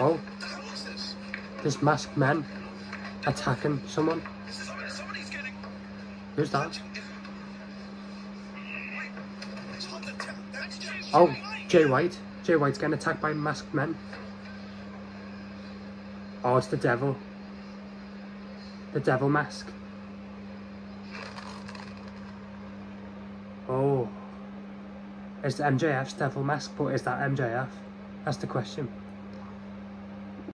Oh, This masked man attacking someone. Who's that? Oh, Jay White. Jay White's getting attacked by masked men. Oh, it's the devil. The devil mask. Oh. is the MJF's devil mask, but is that MJF? That's the question.